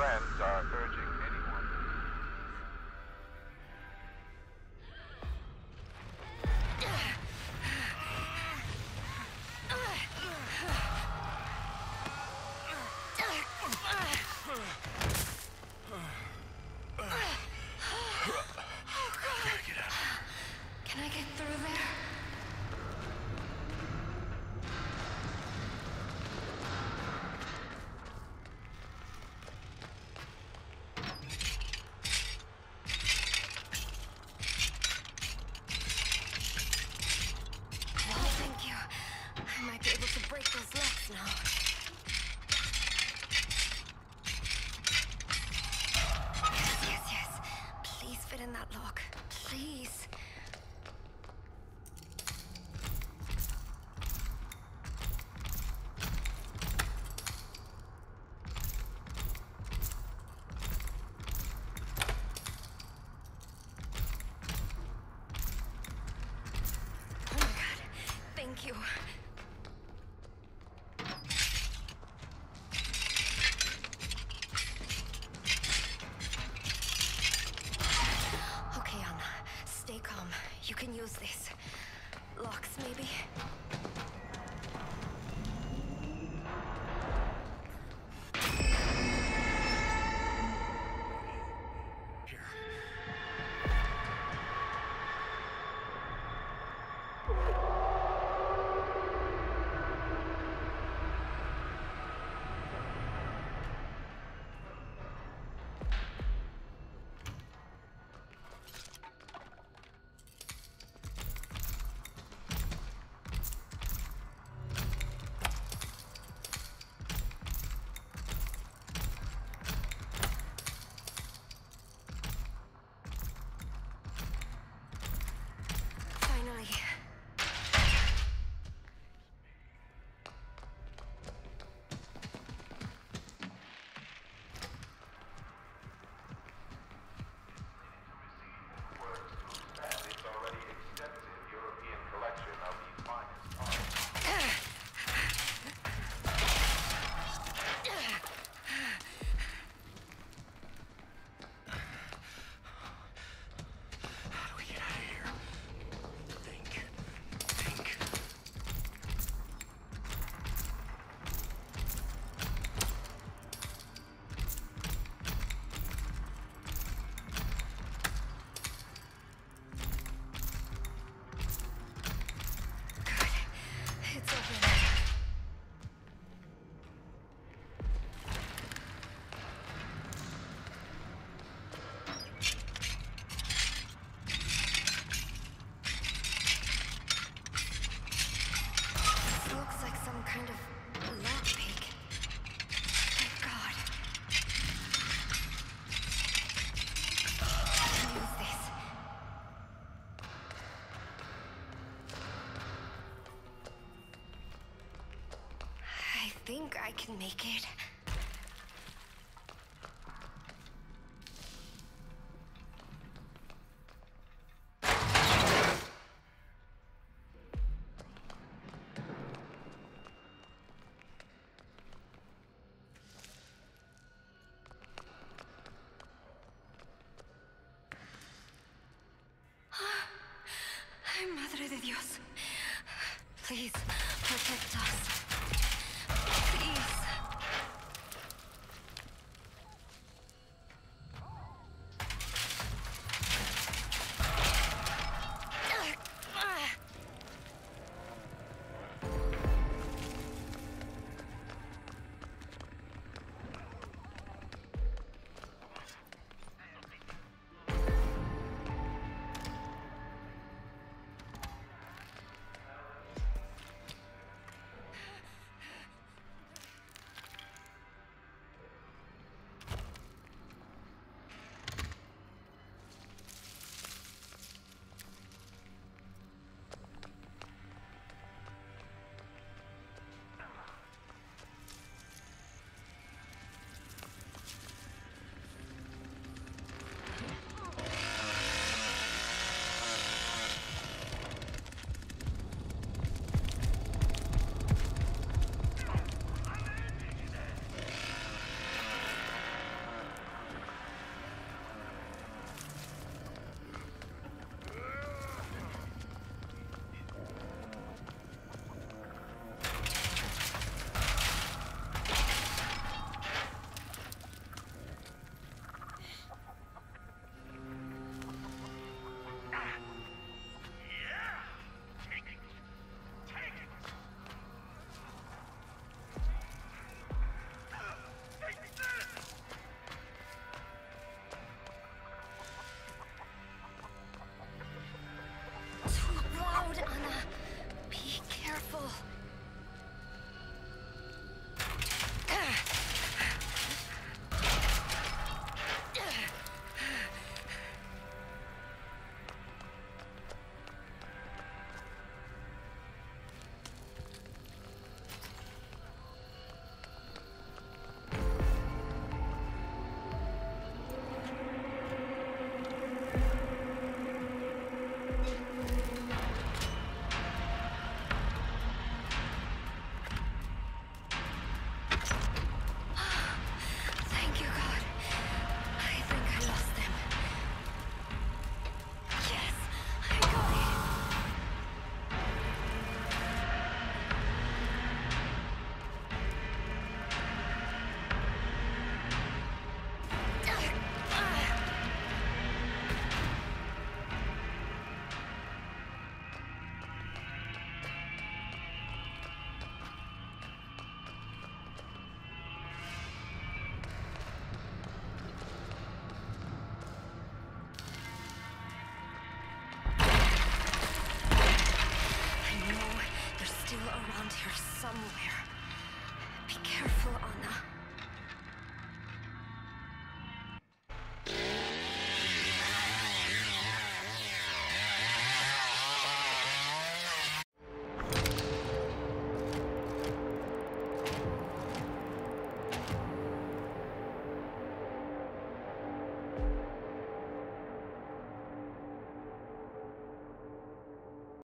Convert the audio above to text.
friend now. Yes, yes, yes. Please fit in that lock. Please. Oh Thank you. can make it. Please. somewhere. Be careful, Ana.